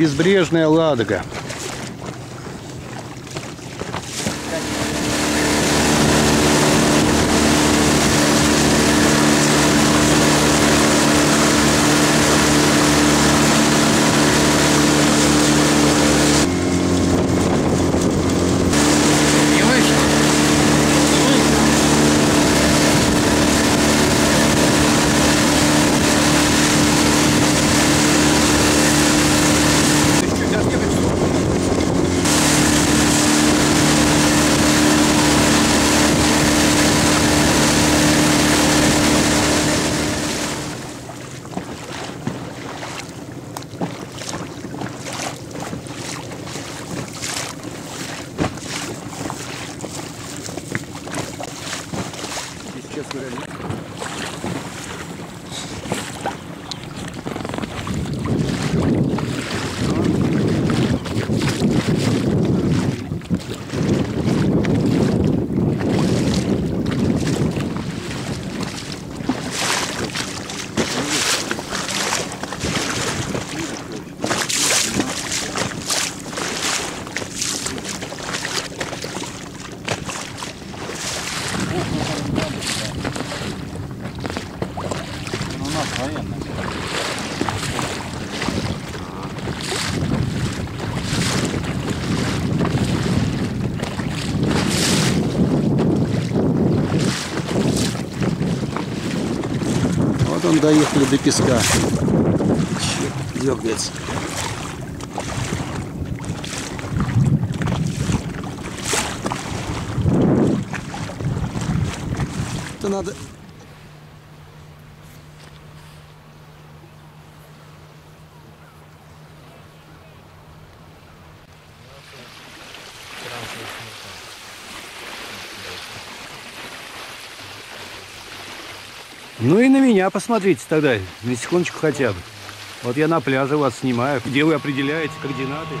безбрежная Ладога. Вот он доехали до песка. Черт, дергается. Это надо... Ну и на меня посмотрите тогда, на секундочку хотя бы. Вот я на пляже вас снимаю, где вы определяете координаты.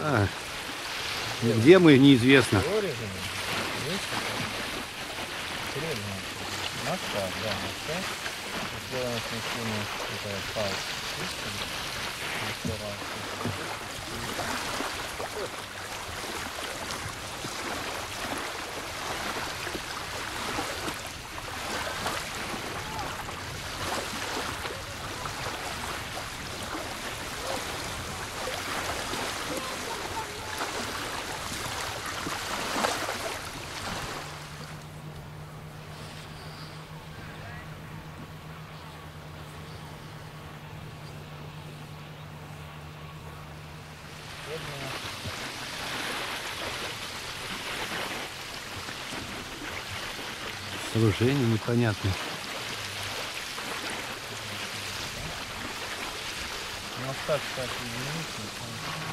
А, где мы, неизвестно. Москва, да, Москва. Сделано смещение, это палец. Сооружение непонятное. Москва, кстати, единица.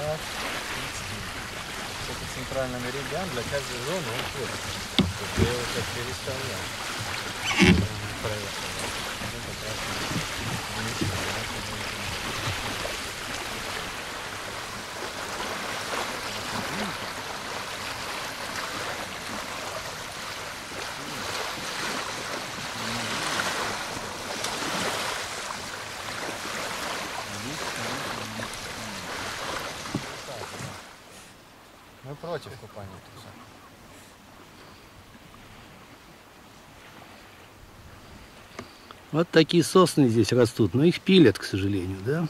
Это центральный меридиан для каждой зоны. То есть я его сейчас переставлял. Проехал. Ну, как раз против купания в трусах. Вот такие сосны здесь растут, но их пилят, к сожалению, да?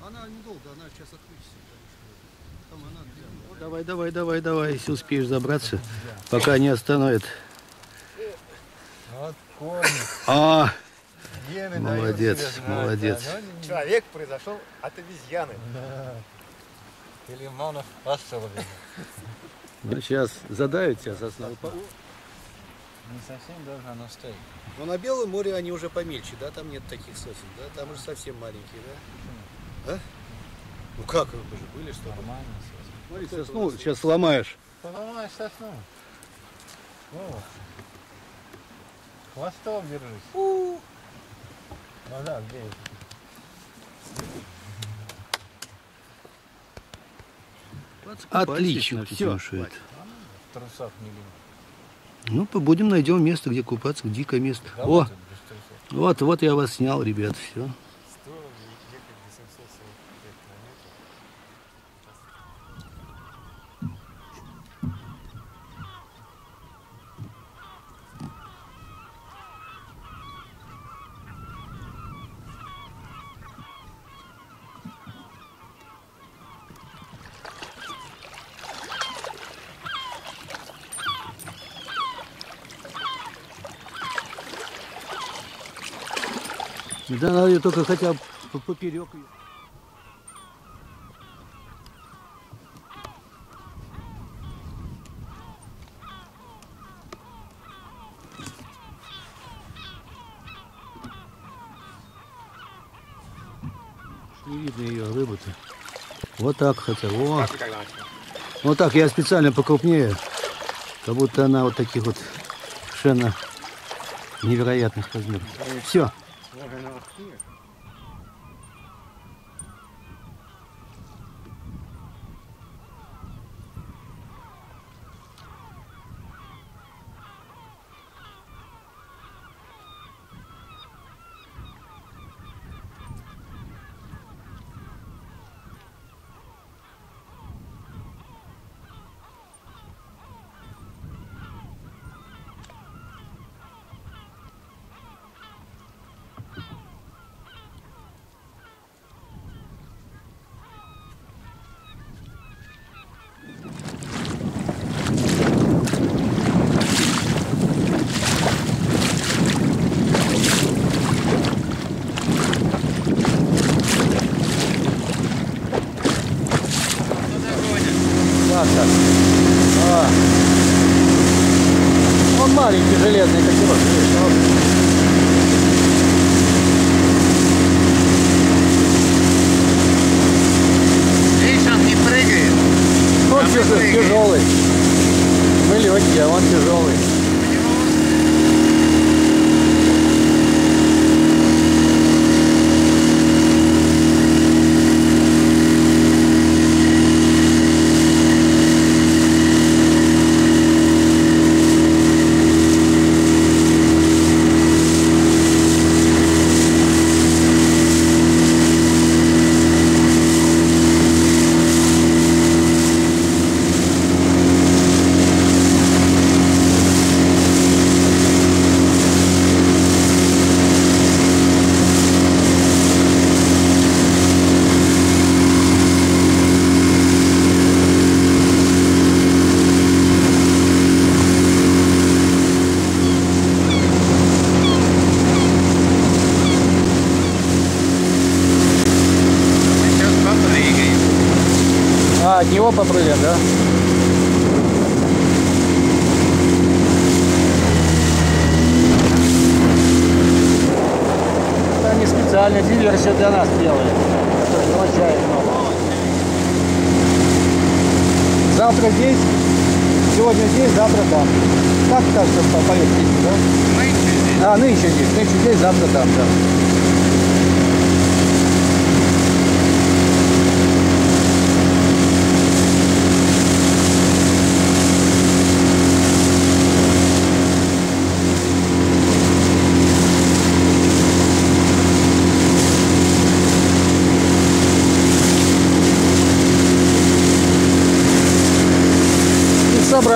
Она недолго, она сейчас отключится. Там она для- Давай, давай, давай, давай, если успеешь забраться, пока не остановит. Корни. А, Гены Молодец, знать, молодец. да, но не- Человек произошел от обезьяны. Да. Или монов особенно. ну сейчас задавит тебя сосна. Не совсем даже оно стоит. Но на Белом море они уже помельче, да? Там нет таких сосен, да? Там уже совсем маленькие, да? А? Ну как, вы же были, что? Нормально. всё. Смотри, сосну сейчас сломаешь. Поломаешь сосну. Вот. Хвостом держись. Ну да, где это? Отлично, все. В трусах не. Ну, будем найдем место, где купаться, дикое место. Да О, вот, вот я вас снял, ребят, все. Да, надо ее только хотя бы по- поперек. её. Не видно ее рыбы-то. Вот так хотя. О, вот так, я специально покрупнее. Как будто она вот таких вот совершенно невероятных размеров. Все. that are not here. Саша. А. Он маленький железный котелок. видишь, он не прыгает. Он тяжелый. Мы легкие, а он тяжелый. А, от него попрыгаем, да? Это они специально диверсию для нас делали. Размочаем много. Завтра здесь, сегодня здесь, завтра там. Как так, что поет да? Нынче здесь. А, нынче здесь. Нынче здесь, завтра там, да.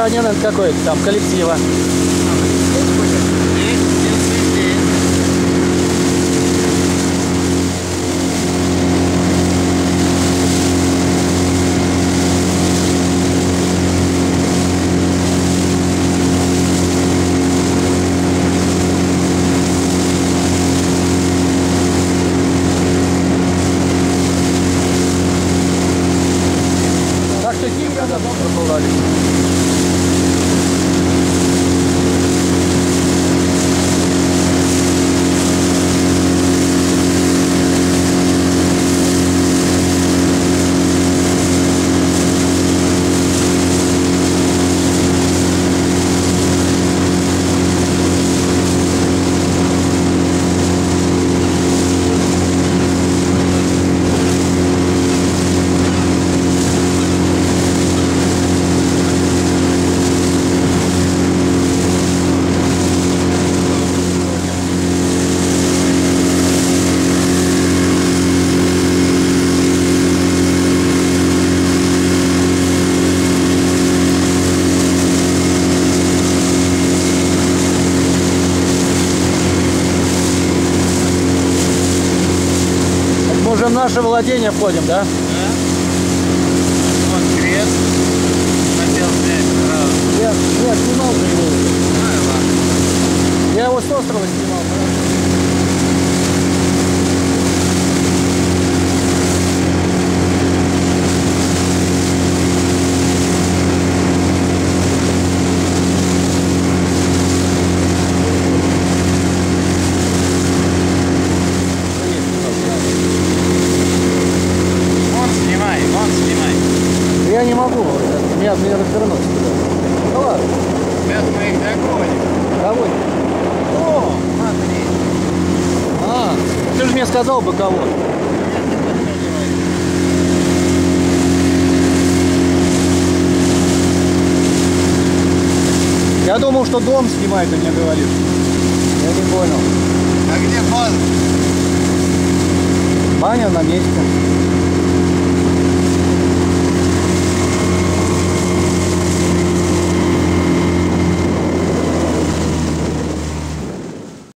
Наверное, какое-то там, коллектива. Здесь, здесь, здесь. Уже в наше владение входим, да? Вот крест. Хотел снять сразу. Я, я снимал же его. Ну и ладно. Я его с острова снимал. Вон снимай, вон снимай. Я не могу. Меня мне развернуться туда. Ну ладно. Сейчас мы их догоним. Кого? О, смотри. А, ты же мне сказал бы кого. Я думал, что дом снимает, ты мне говоришь. Я не понял. А где база? Баня на месте.